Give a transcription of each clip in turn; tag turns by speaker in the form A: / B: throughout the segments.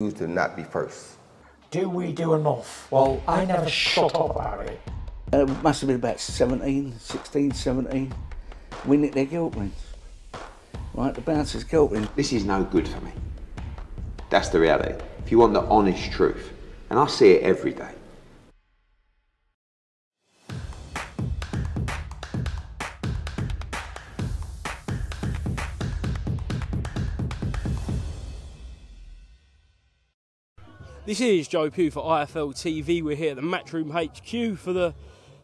A: choose to not be first.
B: Do we do enough? Well, I never shut up about it.
C: Uh, it must have been about 17, 16, 17. We nicked their guilt rings. Right, the bouncers guilt ring.
D: This is no good for me. That's the reality. If you want the honest truth, and I see it every day.
E: This is Joe Pugh for IFL TV. We're here at the Matchroom HQ for the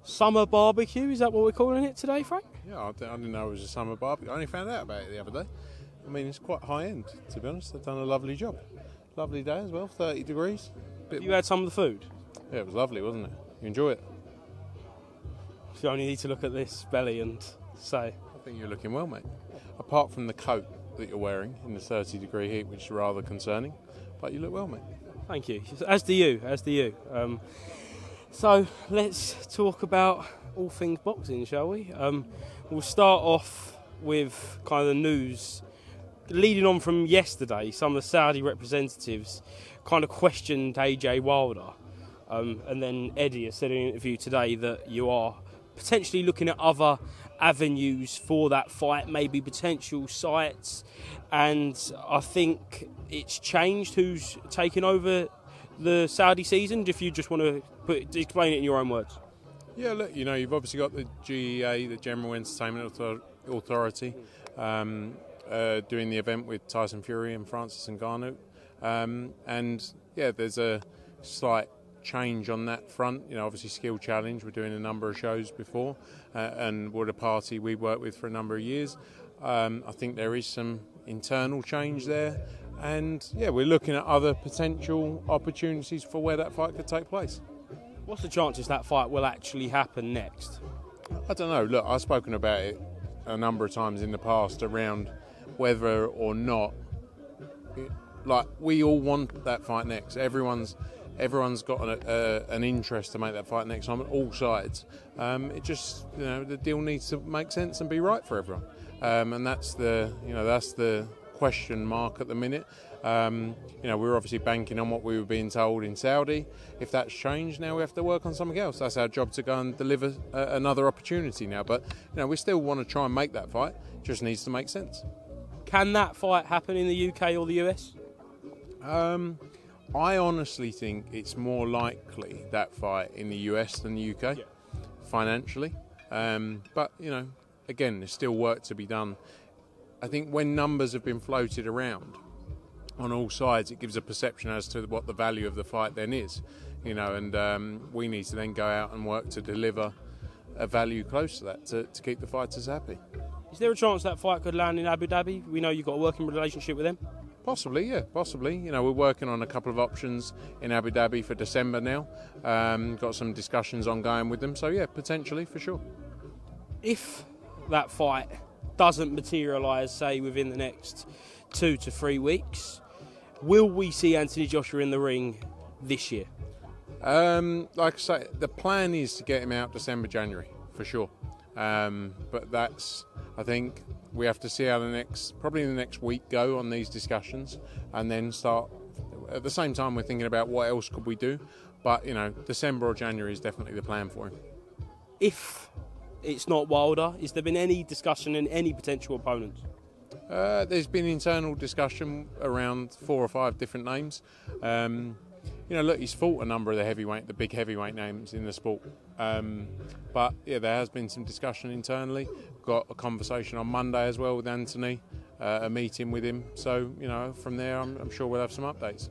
E: summer barbecue. Is that what we're calling it today, Frank?
F: Yeah, I didn't, know it was a summer barbecue. I only found out about it the other day. I mean, it's quite high end, to be honest. They've done a lovely job. Lovely day as well, 30 degrees. Bit
E: You had some of the food.
F: yeah, it was lovely, wasn't it? You enjoy it?
E: You only need to look at this belly and say,
F: I think you're looking well, mate. Apart from the coat that you're wearing in the 30 degree heat, which is rather concerning, but you look well, mate.
E: Thank you. As do you, as do you. Um, so let's talk about all things boxing, shall we? Um, we'll start off with kind of the news. Leading on from yesterday, some of the Saudi representatives kind of questioned AJ Wilder. Um, and then Eddie has said in an interview today that you are potentially looking at other avenues for that fight, maybe potential sites. And I think it's changed who's taken over the Saudi season. If you just want to put, explain it in your own words.
F: Yeah, look, you know, you've obviously got the GEA, the General Entertainment Author- Authority, um, uh, doing the event with Tyson Fury and Francis Ngannou. Um, and yeah, there's a slight change on that front. You know, obviously Skill Challenge, we're doing a number of shows before, uh, and a party we worked with for a number of years. Um, I think there is some internal change there. And yeah, we're looking at other potential opportunities for where that fight could take place.
E: What's the chances that fight will actually happen next?
F: I don't know. Look, I've spoken about it a number of times in the past around whether or not, like, we all want that fight next. Everyone's everyone's got an, uh, an interest to make that fight next time on all sides. Um, it just, you know, the deal needs to make sense and be right for everyone. Um, and that's the, you know, that's the question mark at the minute. Um, you know, we're obviously banking on what we were being told in Saudi. If that's changed, now we have to work on something else. That's our job to go and deliver uh, another opportunity now. But you know, we still want to try and make that fight. It just needs to make sense.
E: Can that fight happen in the UK or the US?
F: Um, I honestly think it's more likely that fight in the US than the UK, financially. Um, but you know, again, there's still work to be done. I think when numbers have been floated around on all sides, it gives a perception as to what the value of the fight then is. You know, and um, we need to then go out and work to deliver a value close to that to, to keep the fighters happy.
E: Is there a chance that fight could land in Abu Dhabi? We know you've got a working relationship with them.
F: Possibly, yeah, possibly. You know, we're working on a couple of options in Abu Dhabi for December now. Um, got some discussions ongoing with them, so yeah, potentially for sure.
E: If that fight doesn't materialise, say within the next two to three weeks, will we see Anthony Joshua in the ring this year?
F: Um, like I say, the plan is to get him out December, January for sure. Um, but that's, I think, we have to see how the next, probably the next week go on these discussions, and then start. At the same time, we're thinking about what else could we do. But you know, December or January is definitely the plan for him.
E: If it's not Wilder, has there been any discussion in any potential opponents?
F: Uh, there's been internal discussion around four or five different names. Um, you know, look, he's fought a number of the heavyweight, the big heavyweight names in the sport. Um, but yeah, there has been some discussion internally. Got a conversation on Monday as well with Anthony, uh, a meeting with him. So you know, from there, I'm, I'm sure we'll have some updates.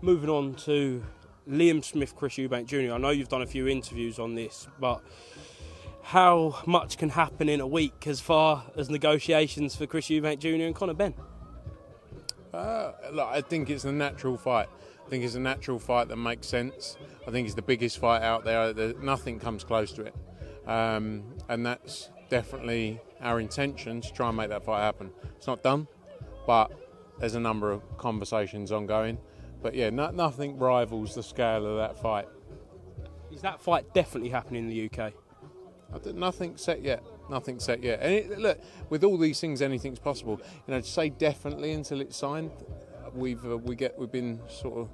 E: Moving on to Liam Smith, Chris Eubank Jr. I know you've done a few interviews on this, but how much can happen in a week as far as negotiations for Chris Eubank Jr. and Conor Benn?
F: Uh, look, I think it's a natural fight. I think it's a natural fight that makes sense. I think it's the biggest fight out there. nothing comes close to it, um, and that's definitely our intention to try and make that fight happen. It's not done, but there's a number of conversations ongoing. But yeah, no, nothing rivals the scale of that fight.
E: Is that fight definitely happening in the UK?
F: Nothing set yet. Nothing set yet. And it, look, with all these things, anything's possible. You know, to say definitely until it's signed, we've uh, we get we've been sort of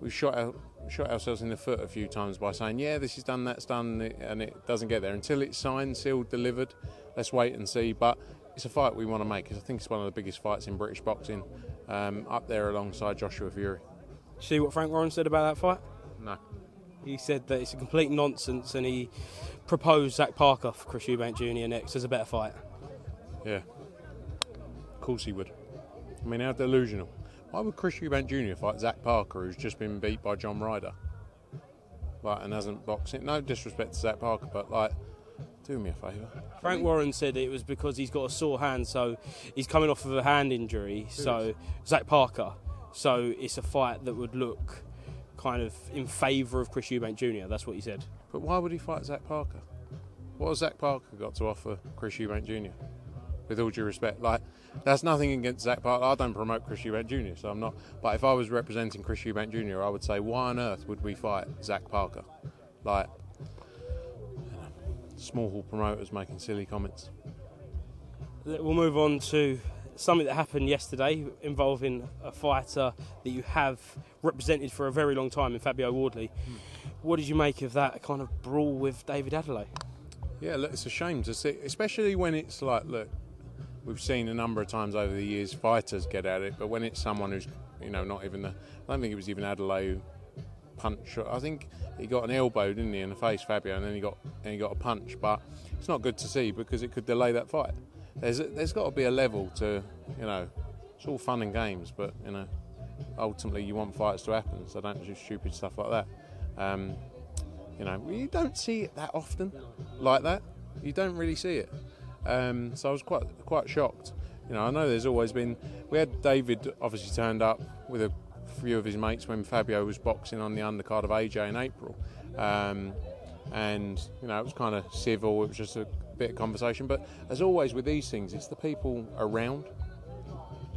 F: we've shot our, shot ourselves in the foot a few times by saying yeah this is done that's done and it doesn't get there until it's signed sealed delivered let's wait and see but it's a fight we want to make because I think it's one of the biggest fights in British boxing um, up there alongside Joshua Fury
E: See what Frank Warren said about that fight?
F: no
E: He said that it's a complete nonsense and he proposed Zach Parker for Chris Eubank Jr. next as a better fight.
F: yeah of course he would I mean how delusional why would Chris Eubank Jr. fight Zach Parker who's just been beat by John Ryder like and hasn't boxed it no disrespect to Zach Parker but like do me a favour
E: Frank Warren said it was because he's got a sore hand, so he's coming off of a hand injury. So Zach Parker. So it's a fight that would look kind of in favour of Chris Eubank Jr. That's what he said.
F: But why would he fight Zach Parker? What has Zach Parker got to offer Chris Eubank Jr.? With all due respect, like that's nothing against Zach Parker. I don't promote Chris Eubank Jr., so I'm not. But if I was representing Chris Eubank Jr., I would say, why on earth would we fight Zach Parker? Like, small hall promoters making silly comments.
E: We'll move on to something that happened yesterday involving a fighter that you have represented for a very long time in Fabio Wardley. Hmm. What did you make of that kind of brawl with David Adeleye?
F: Yeah, look, it's a shame to see, especially when it's like, look, we've seen a number of times over the years fighters get at it, but when it's someone who's, you know, not even the, I don't think it was even Adeleye who punched. I think he got an elbow, didn't he, in the face, Fabio, and then he got and he got a punch. But it's not good to see because it could delay that fight. There's there's got to be a level to, you know, it's all fun and games, but you know, ultimately you want fights to happen, so don't do stupid stuff like that. Um, you know, you don't see it that often like that. You don't really see it. Um, so I was quite quite shocked. You know, I know there's always been. We had David obviously turned up with a few of his mates when Fabio was boxing on the undercard of AJ in April, um, and you know it was kind of civil. It was just a bit of conversation. But as always with these things, it's the people around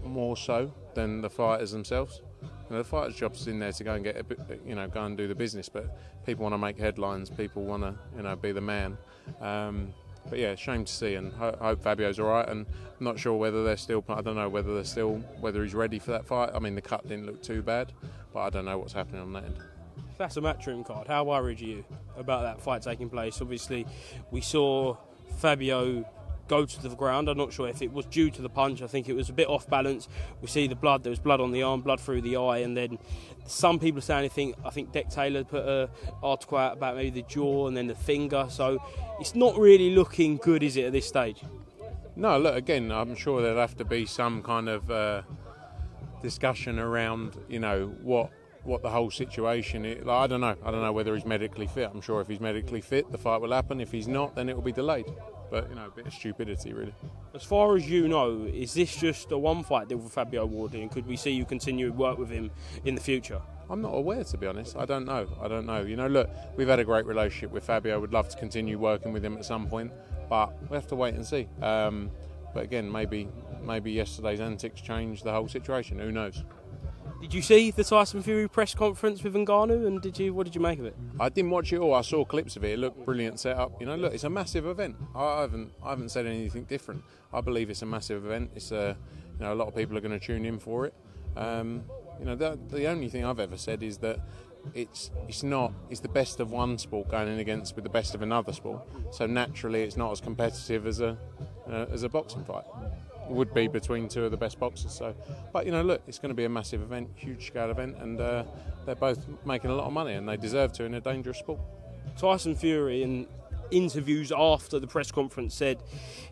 F: more so than the fighters themselves. You know, the fighters' job's in there to go and get a bit, you know, go and do the business. But people want to make headlines. People want to, you know, be the man. Um, but yeah, shame to see, and ho- hope Fabio's all right. And I'm not sure whether they're still. I don't know whether they're still whether he's ready for that fight. I mean, the cut didn't look too bad, but I don't know what's happening on that end.
E: That's a matchroom card, how worried are you about that fight taking place? Obviously, we saw Fabio go to the ground. I'm not sure if it was due to the punch. I think it was a bit off balance. We see the blood. There was blood on the arm, blood through the eye, and then some people are saying. I think I think Dec Taylor put a article out about maybe the jaw and then the finger. So it's not really looking good, is it, at this stage?
F: No, look again. I'm sure there'll have to be some kind of uh, discussion around, you know, what what the whole situation. Is. Like, I don't know. I don't know whether he's medically fit. I'm sure if he's medically fit, the fight will happen. If he's not, then it will be delayed. But you know, a bit of stupidity, really.
E: As far as you know, is this just a one-fight deal for Fabio Wardley, and could we see you continue to work with him in the future?
F: I'm not aware, to be honest. I don't know. I don't know. You know, look, we've had a great relationship with Fabio. Would love to continue working with him at some point, but we have to wait and see. Um, but again, maybe maybe yesterday's antics changed the whole situation. Who knows?
E: Did you see the Tyson Fury press conference with Ngannou, and did you? What did you make of it?
F: I didn't watch it all. I saw clips of it. It looked brilliant setup. You know, look, it's a massive event. I haven't I haven't said anything different. I believe it's a massive event. It's a you know a lot of people are going to tune in for it. Um, you know, the, the only thing I've ever said is that it's it's not it's the best of one sport going in against with the best of another sport. So naturally, it's not as competitive as a uh, as a boxing fight would be between two of the best boxers. So, but you know, look, it's going to be a massive event, huge scale event, and uh, they're both making a lot of money, and they deserve to in a dangerous sport.
E: Tyson Fury in interviews after the press conference said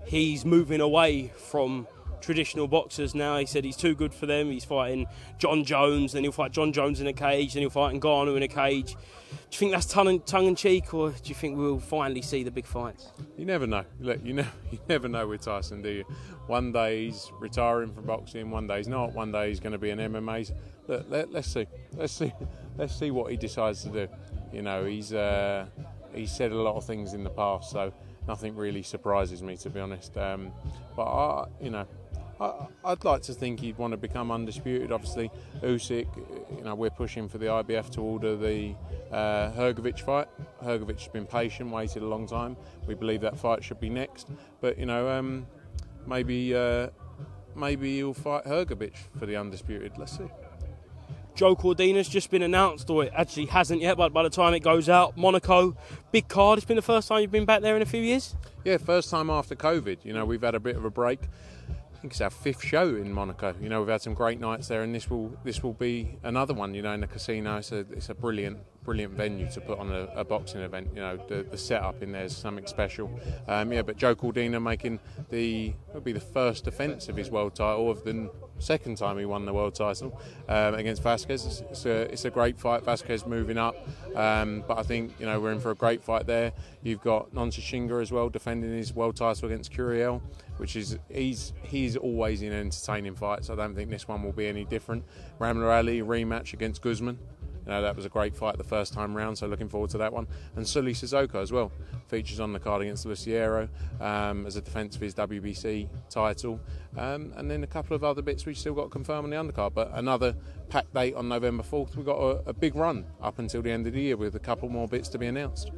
E: he's moving away from traditional boxers now. He said he's too good for them. He's fighting Jon Jones, then he'll fight Jon Jones in a cage, then he'll fight Ngannou in a cage. Do you think that's tongue in, tongue cheek, or do you think we'll finally see the big fights?
F: You never know. Look, you never, you never know with Tyson, do you? One day he's retiring from boxing, one day he's not. One day he's going to be an MMA. Look, let, us see. Let's see. Let's see what he decides to do. You know, he's uh, he's said a lot of things in the past, so nothing really surprises me, to be honest. Um, but I, you know, I, would like to think he'd want to become undisputed. Obviously, Usyk, you know, we're pushing for the IBF to order the uh, Hrgovic fight. Hrgovic has been patient, waited a long time. We believe that fight should be next. But you know, um, maybe uh, maybe he'll fight Hrgovic for the undisputed. Let's see.
E: Joe Cordina's just been announced, or it actually hasn't yet, but by the time it goes out, Monaco, big card. It's been the first time you've been back there in a few years.
F: Yeah, first time after COVID. You know, we've had a bit of a break. I think it's our fifth show in Monaco. You know, we've had some great nights there, and this will this will be another one. You know, in the casino, it's a it's a brilliant brilliant venue to put on a, a boxing event. You know, the, the setup in there is something special. Um, yeah, but Joe Cordina making the it'll be the first defence of his world title of the second time he won the world title um, against Vazquez. It's, a, it's a great fight. Vazquez moving up, um, but I think you know we're in for a great fight there. You've got Nontshinga as well defending his world title against Curiel, which is he's he's always in entertaining fights. I don't think this one will be any different. Ramla Ali rematch against Guzman. Know, that was a great fight the first time round, so looking forward to that one. And Sully Suzuka as well features on the card against Luciero um, as a defence of his WBC title. Um, and then a couple of other bits we've still got to confirm on the undercard. But another packed date on November 4th. We've got a, a big run up until the end of the year with a couple more bits to be announced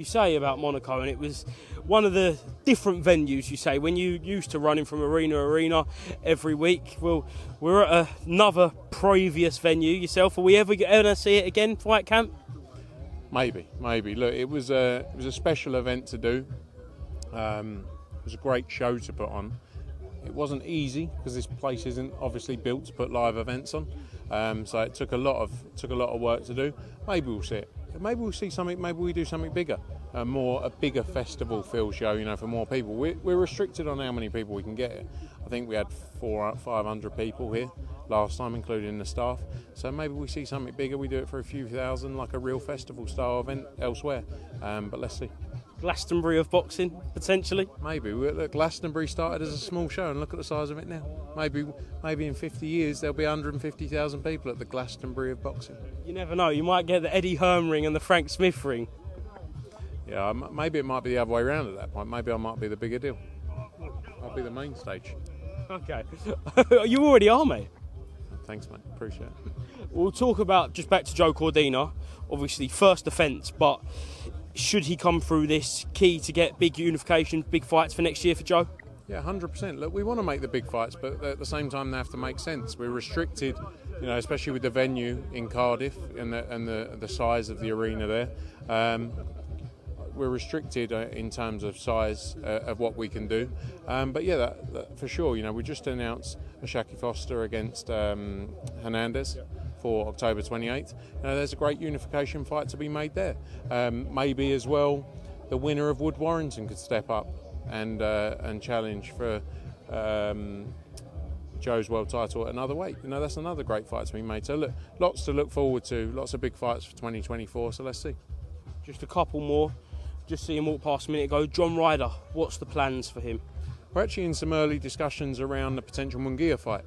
E: you say about Monaco, and it was one of the different venues you say when you used to running from arena arena every week. Well, we're at another previous venue yourself. Are we ever to see it again, Fight Camp?
F: Maybe, maybe. Look, it was a it was a special event to do. Um, it was a great show to put on. It wasn't easy because this place isn't obviously built to put live events on. Um, so it took a lot of took a lot of work to do. Maybe we'll see it maybe we'll see something. Maybe we do something bigger, a more a bigger festival feel show. You know, for more people. We're, we're restricted on how many people we can get. I think we had four, five hundred people here last time, including the staff. So maybe we see something bigger. We do it for a few thousand, like a real festival style event elsewhere. Um, but let's see.
E: Glastonbury of boxing, potentially?
F: Maybe. Look, Glastonbury started as a small show, and look at the size of it now. Maybe, maybe in 50 years there'll be 150,000 people at the Glastonbury of boxing.
E: You never know. You might get the Eddie Hearn ring and the Frank Smith ring.
F: Yeah, maybe it might be the other way around at that point. Maybe I might be the bigger deal. I'll be the main stage.
E: Okay. you already are, mate.
F: Thanks, mate. Appreciate it.
E: We'll talk about just back to Joe Cordina. Obviously, first defence, but should he come through this, key to get big unification, big fights for next year for Joe?
F: Yeah, 100%. Look, we want to make the big fights, but at the same time, they have to make sense. We're restricted, you know, especially with the venue in Cardiff and the, and the, the size of the arena there. Um, we're restricted uh, in terms of size uh, of what we can do. Um, but yeah, that, that for sure. You know, we just announced Shaki Foster against um, Hernandez for October 28th. You know, there's a great unification fight to be made there. Um, maybe as well, the winner of Wood Warrington could step up and uh, and challenge for. Um, Joe's world title at another weight. You know, that's another great fight to be made. So, look, lots to look forward to, lots of big fights for 2024. So, let's see.
E: Just a couple more. Just see him walk past a minute ago. John Ryder, what's the plans for him?
F: We're actually in some early discussions around the potential Munguia fight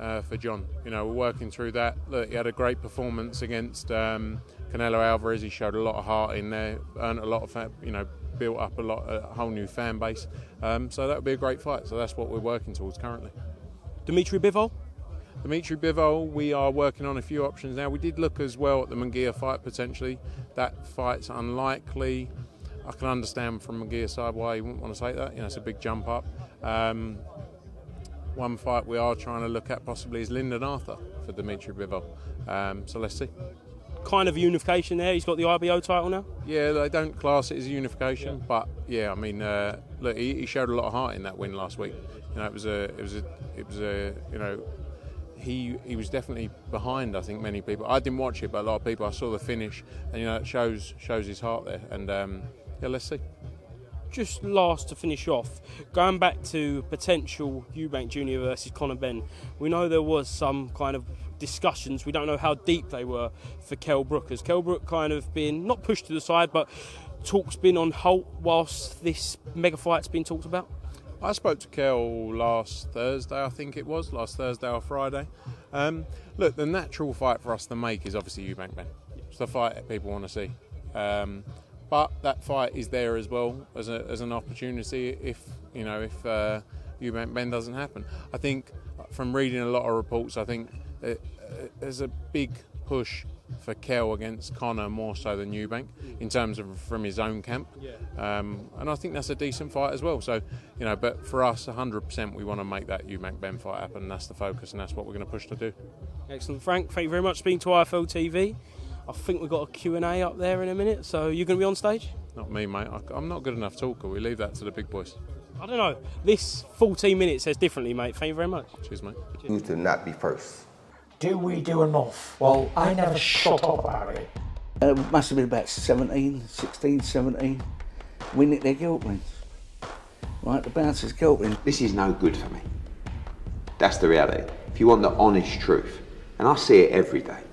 F: uh, for John. You know, we're working through that. Look, he had a great performance against um, Canelo Alvarez. He showed a lot of heart in there, earned a lot of, you know, built up a lot, a whole new fan base. Um, so that would be a great fight. So that's what we're working towards currently.
E: Dimitri Bivol.
F: Dimitri Bivol, we are working on a few options now. We did look as well at the Munguia fight potentially. That fight's unlikely. I can understand from Munguia's side why he wouldn't want to take that. You know, it's a big jump up. Um, one fight we are trying to look at possibly is Lyndon Arthur for Dimitri Bivol. Um, so let's see.
E: Kind of unification there. He's got the IBO title now.
F: Yeah, they don't class it as a unification, yeah. but yeah, I mean, uh, look, he, he, showed a lot of heart in that win last week. You know, it was a, it was a, it was a, you know, he he was definitely behind. I think many people. I didn't watch it, but a lot of people. I saw the finish, and you know, it shows shows his heart there. And um, yeah, let's see
E: just last to finish off, going back to potential Eubank Jr. versus Conor Benn, we know there was some kind of discussions. We don't know how deep they were for Kell Brook. Has Kell Brook kind of been not pushed to the side, but talks been on halt whilst this mega fight's been talked about?
F: I spoke to Kell last Thursday, I think it was, last Thursday or Friday. Um, look, the natural fight for us to make is obviously Eubank Benn. It's the fight people want to see. Um, but that fight is there as well as, a, as an opportunity if you know if uh, Eubank Benn doesn't happen. I think from reading a lot of reports, I think there's a big push for Kell against Conor more so than Eubank in terms of from his own camp. Um, and I think that's a decent fight as well. So, you know, but for us, 100% we want to make that Eubank Benn fight happen. That's the focus, and that's what we're going to push to do.
E: Excellent, Frank. Thank you very much for being to IFL TV. I think we've got a Q&A up there in a minute, so you're going to be on stage?
F: Not me, mate. I, I'm not good enough talker. We leave that to the big boys.
E: I don't know. This 14 minutes says differently, mate. Thank you very much.
F: Cheers, mate.
A: Needs to not be first.
B: Do we do enough? Well, I never shut up about it.
C: Uh, it must have been about 17, 16, 17. We nicked their guilt rings. Right, the bouncer's guilt ring.
D: This is no good for me. That's the reality. If you want the honest truth, and I see it every day,